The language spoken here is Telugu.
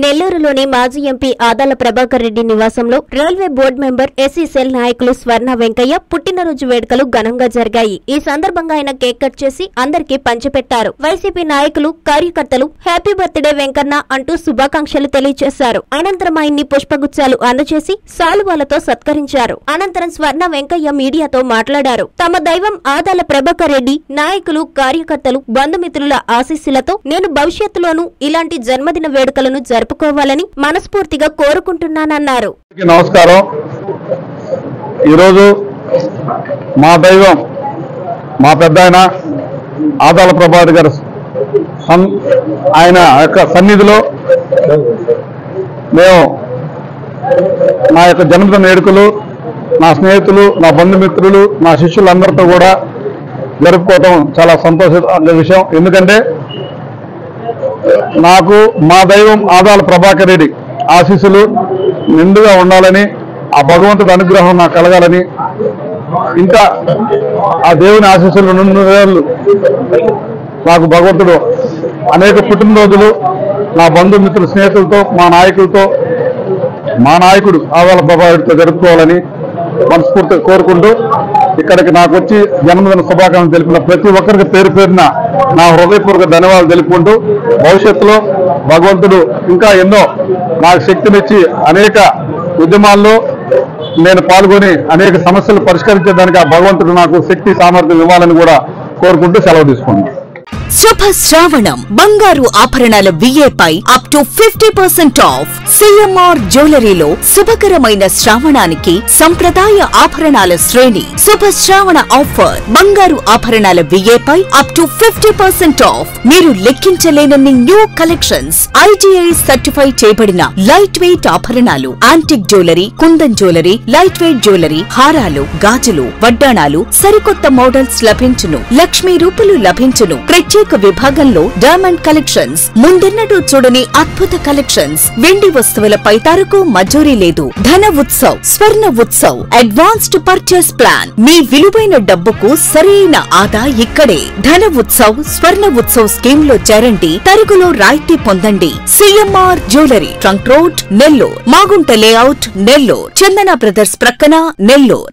నెల్లూరులోని మాజీ ఎంపీ ఆదాల ప్రభాకర్ రెడ్డి నివాసంలో railway board member SC cell నాయకులు స్వర్ణ వెంకయ్య పుట్టినరోజు వేడుకలు ఘనంగా జరిగాయి. ఈ సందర్భంగా ఆయన కేక్ కట్ చేసి అందరికీ పంచిపెట్టారు. వైసీపీ నాయకులు కార్యకర్తలు హ్యాపీ బర్త్డే వెంకన్న అంటూ శుభాకాంక్షలు తెలియజేశారు. అనంతరం ఆయన్ని పుష్పగుచ్చాలు అందజేసి సాలువాలతో సత్కరించారు. అనంతరం స్వర్ణ వెంకయ్య మీడియాతో మాట్లాడారు. తమ దైవం ఆదాల ప్రభాకర్ రెడ్డి నాయకులు కార్యకర్తలు బంధుమిత్రుల ఆశీస్సులతో నేను భవిష్యత్తులోనూ ఇలాంటి జన్మదిన వేడుకలను జరుపుకోవాలని మనస్ఫూర్తిగా కోరుకుంటున్నానన్నారు. నమస్కారం. ఈరోజు మా దైవం మా పెద్ద ఆయన ఆదాల ప్రభాత్ గారు ఆయన యొక్క సన్నిధిలో మేము నా యొక్క జన్మదిన వేడుకలు నా స్నేహితులు నా బంధుమిత్రులు నా శిష్యులందరితో కూడా జరుపుకోవటం చాలా సంతోష విషయం. ఎందుకంటే నాకు మా దైవం ఆదాల ప్రభాకర్ రెడ్డి ఆశీస్సులు నిండుగా ఉండాలని ఆ భగవంతుడి అనుగ్రహం నాకు కలగాలని ఇంకా ఆ దేవుని ఆశీస్సులు రెండు నాకు భగవంతుడు అనేక పుట్టినరోజులు నా బంధుమిత్రుల స్నేహితులతో మా నాయకులతో మా నాయకుడు ఆదాల ప్రభావితో జరుపుకోవాలని మనస్ఫూర్తిగా కోరుకుంటూ ఇక్కడికి నాకు వచ్చి జన్మదిన శుభాకాంక్షలు తెలిపిన ప్రతి ఒక్కరికి పేరు పేరున నా హృదయపూర్వక ధన్యవాదాలు తెలుపుకుంటూ భవిష్యత్తులో భగవంతుడు ఇంకా ఎన్నో నాకు శక్తినిచ్చి అనేక ఉద్యమాల్లో నేను పాల్గొని అనేక సమస్యలు పరిష్కరించేదానికి ఆ భగవంతుడు నాకు శక్తి సామర్థ్యం ఇవ్వాలని కూడా కోరుకుంటూ సెలవు తీసుకుంటున్నాను. శుభ శ్రావణం బంగారు ఆభరణాల విఏపై up to fifty percent off CMR జ్యువెలరీలో శుభకరమైన శ్రావణానికి సంప్రదాయ ఆభరణాల శ్రేణి. శుభ శ్రావణ ఆఫర్ బంగారు ఆభరణాల విఏపై up to fifty percent off మీరు లెక్కించలేనన్ని న్యూ కలెక్షన్స్ ఐటీఐ సర్టిఫై చేయబడిన లైట్ వెయిట్ ఆభరణాలు antique jewellery kundan jewellery light weight jewellery హారాలు గాజులు వడ్డాణాలు సరికొత్త మోడల్స్ లభించును. లక్ష్మీ రూపులు లభించును. ప్రత్యేక విభాగంలో డైమండ్ కలెక్షన్స్ ముందెన్నడూ చూడని అద్భుత కలెక్షన్స్ వెండి వస్తువులపై తరకు మజూరీ లేదు. Dhana Utsav Swarna Utsav advanced purchase plan మీ విలువైన డబ్బుకు సరైన ఆదా ఇక్కడే. ధన ఉత్సవ్ స్వర్ణ ఉత్సవ్ స్కీమ్లో చేరండి. తరుగులో రాయితీ పొందండి. CMR jewellery trunk road Nellore. Magunta layout Nellore. Chandana brothers ప్రక్కన నెల్లూర్.